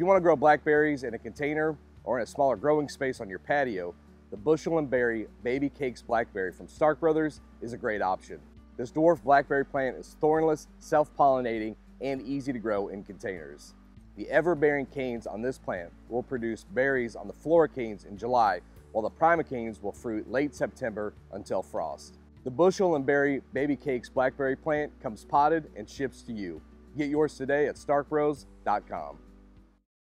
you want to grow blackberries in a container or in a smaller growing space on your patio, the Bushel and Berry Baby Cakes Blackberry from Stark Brothers is a great option. This dwarf blackberry plant is thornless, self-pollinating, and easy to grow in containers. The ever-bearing canes on this plant will produce berries on the floricanes in July, while the primocanes will fruit late September until frost. The Bushel and Berry Baby Cakes Blackberry plant comes potted and ships to you. Get yours today at starkbros.com.